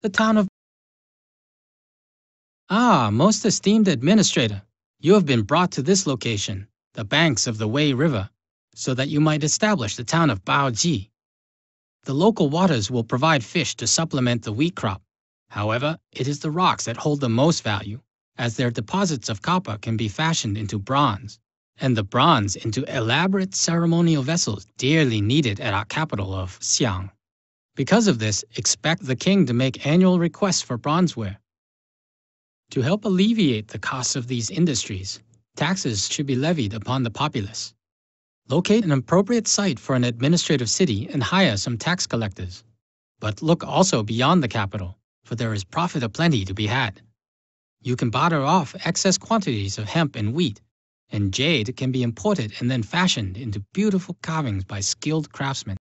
the town of. Ah, most esteemed administrator, you have been brought to this location, the banks of the Wei River, so that you might establish the town of Baoji. The local waters will provide fish to supplement the wheat crop. However, it is the rocks that hold the most value, as their deposits of copper can be fashioned into bronze, and the bronze into elaborate ceremonial vessels dearly needed at our capital of Hsiang. Because of this, expect the king to make annual requests for bronzeware. To help alleviate the costs of these industries, taxes should be levied upon the populace. Locate an appropriate site for an administrative city and hire some tax collectors. But look also beyond the capital, for there is profit aplenty to be had. You can barter off excess quantities of hemp and wheat, and jade can be imported and then fashioned into beautiful carvings by skilled craftsmen.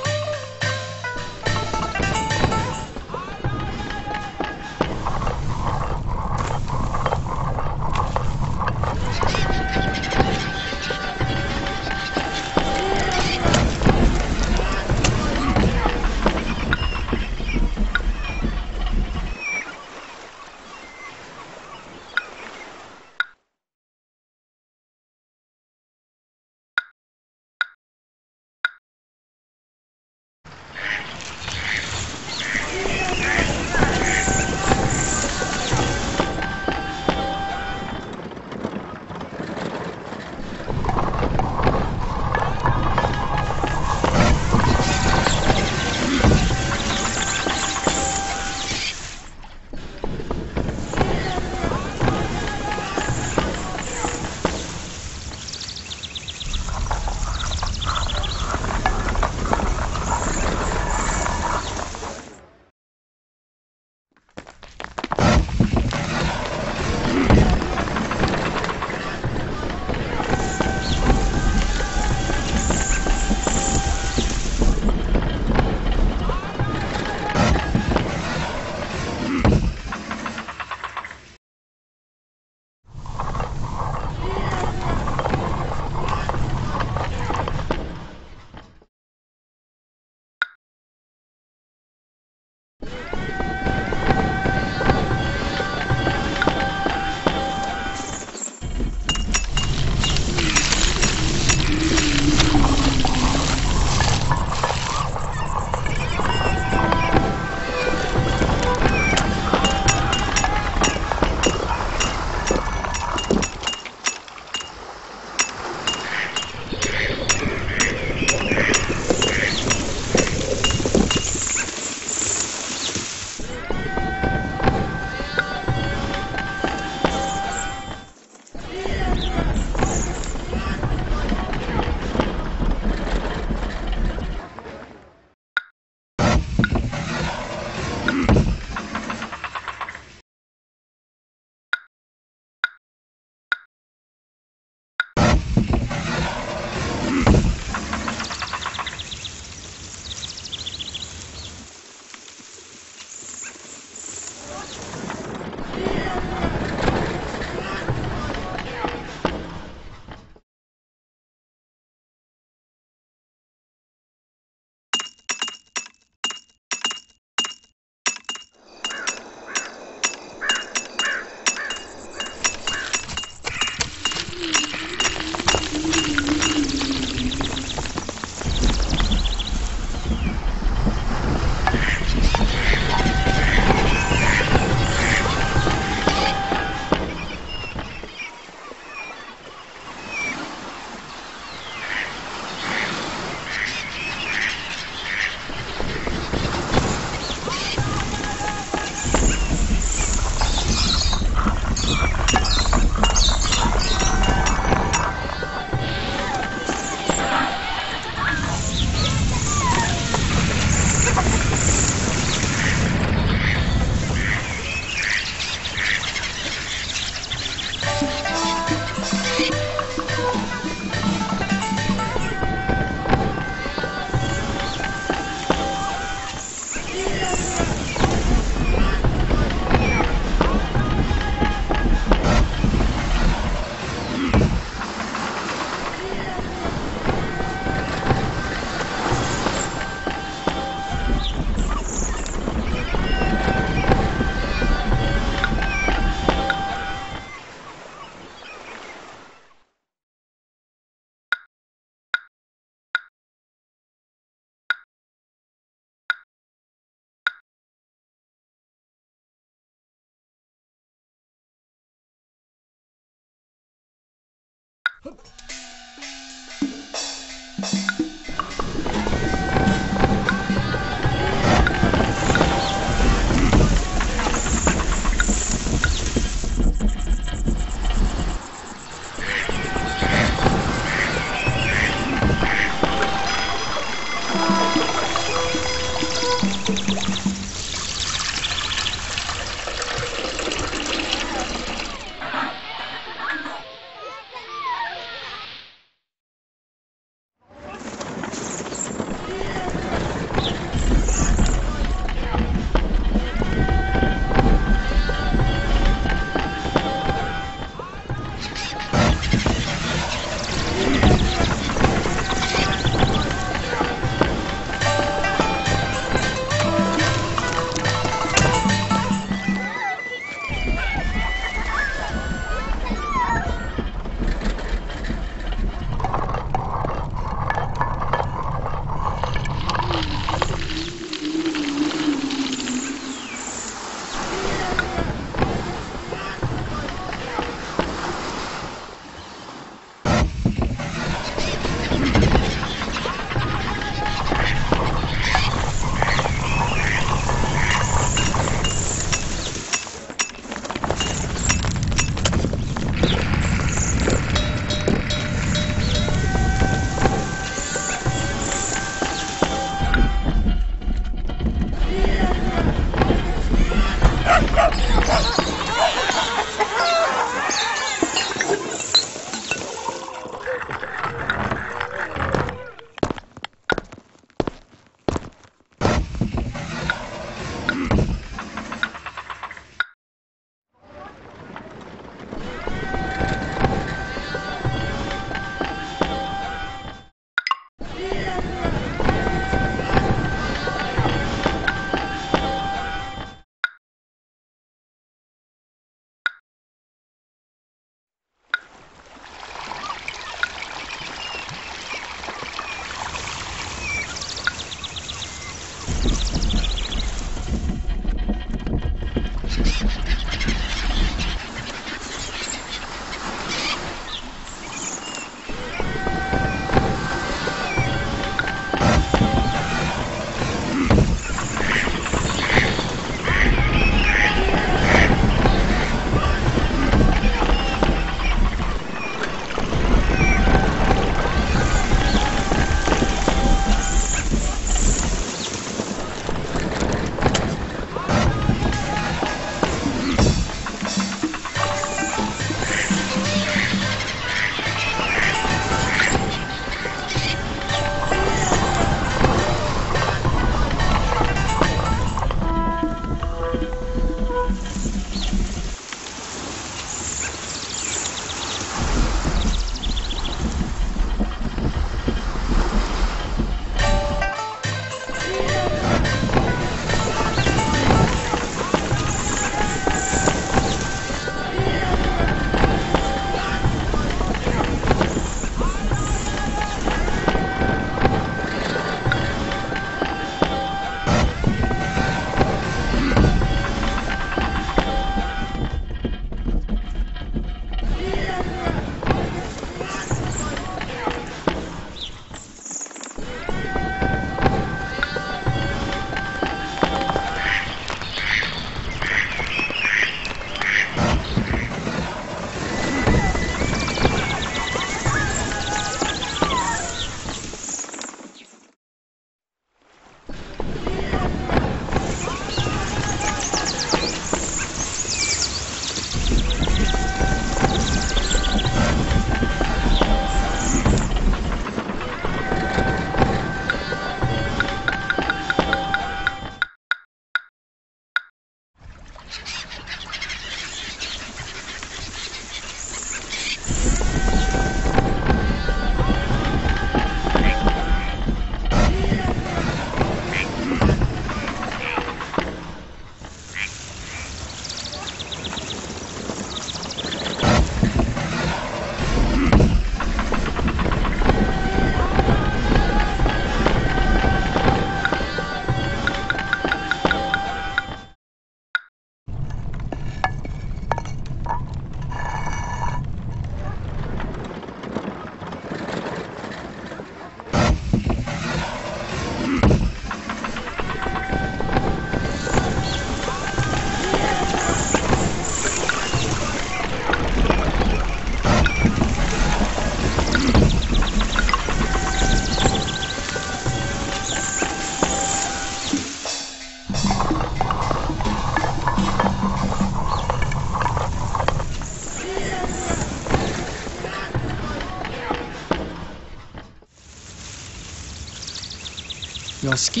носки.